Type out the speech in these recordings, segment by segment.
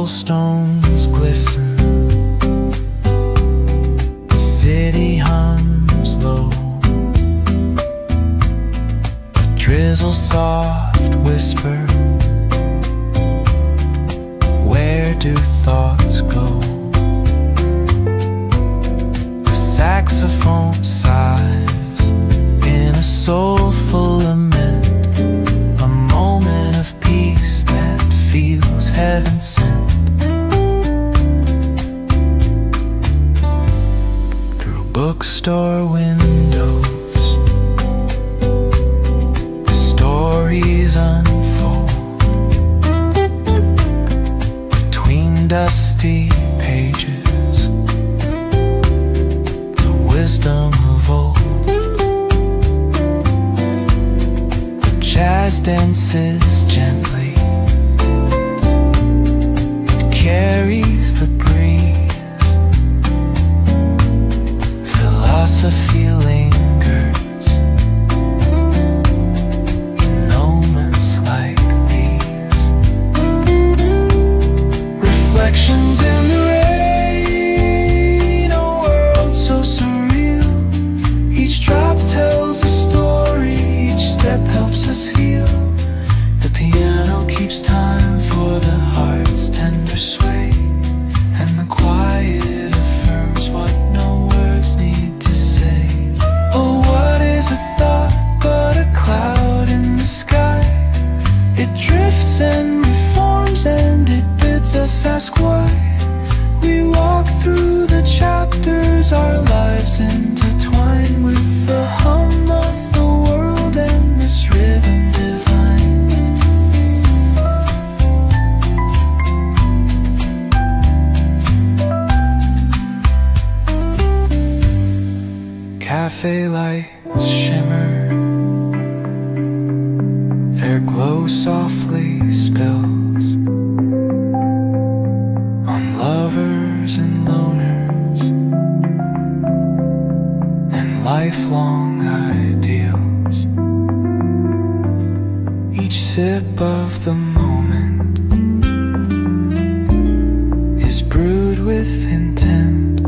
cobblestones glisten. The city hums low. A drizzle soft whisper. Where do thoughts go? The saxophone sighs In a soulful bookstore windows. The stories unfold Between dusty pages. The wisdom of old. Jazz dances gently. It carries the us ask why. We walk through the chapters, our lives intertwine with the hum of the world and this rhythm divine. Cafe lights shimmer their glow softly spills lifelong ideals. Each sip of the moment is brewed with intent.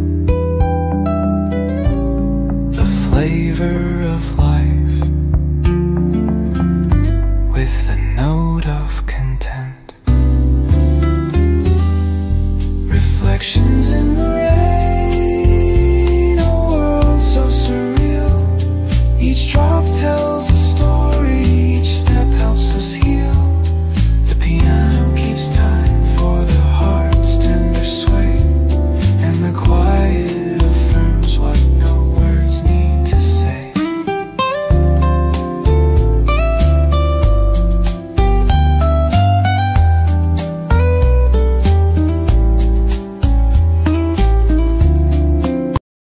The flavor of life with the note of content. Reflection.